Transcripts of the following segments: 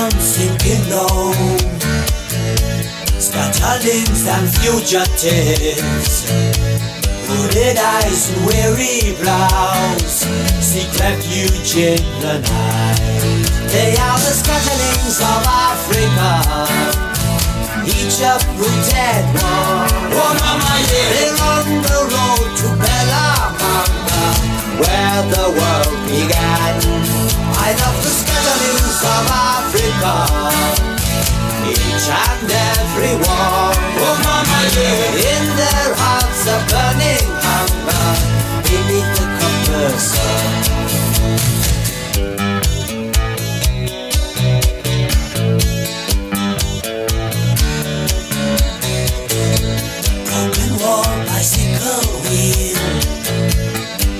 I'm sinking low Scatterlings and fugitives Hooded eyes and weary brows, Seek refuge in the night. They are the scatterlings of Africa. Each uprooted one. One on They're on the road to Phelamanga Where the world began. I love the scatterlings of Africa each and every one Oh mama yeah In their hearts a burning hunger Beneath the copper sun bicycle wheel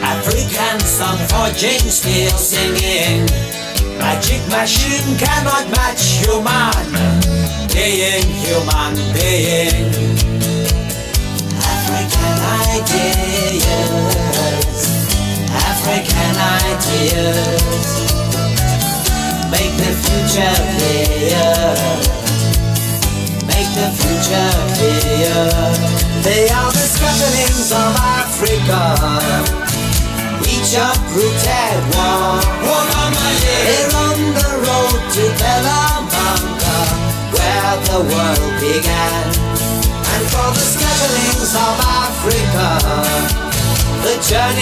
African song forging steel singing machine cannot match human. Being, human being. African ideas. African ideas. Make the future clear. Make the future clear. They are the scatterlings of Africa, each uprooted one. They're on road to where the world began. And for the scatterlings of Africa, the journey.